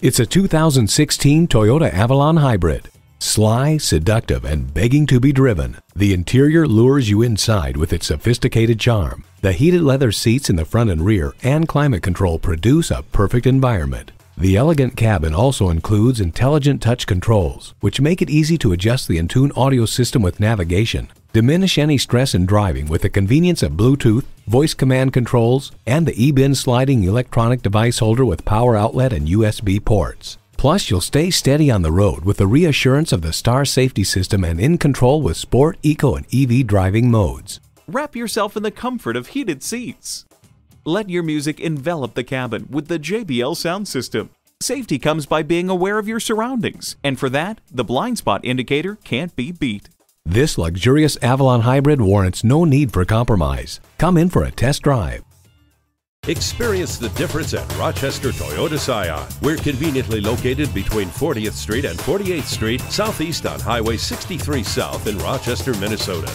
It's a 2016 Toyota Avalon Hybrid. Sly, seductive, and begging to be driven, the interior lures you inside with its sophisticated charm. The heated leather seats in the front and rear and climate control produce a perfect environment. The elegant cabin also includes intelligent touch controls, which make it easy to adjust the Entune audio system with navigation. Diminish any stress in driving with the convenience of Bluetooth, voice command controls, and the eBin sliding electronic device holder with power outlet and USB ports. Plus, you'll stay steady on the road with the reassurance of the Star safety system and in control with Sport, Eco, and EV driving modes. Wrap yourself in the comfort of heated seats. Let your music envelop the cabin with the JBL sound system. Safety comes by being aware of your surroundings, and for that, the blind spot indicator can't be beat. This luxurious Avalon Hybrid warrants no need for compromise. Come in for a test drive. Experience the difference at Rochester Toyota Scion. We're conveniently located between 40th Street and 48th Street, southeast on Highway 63 South in Rochester, Minnesota.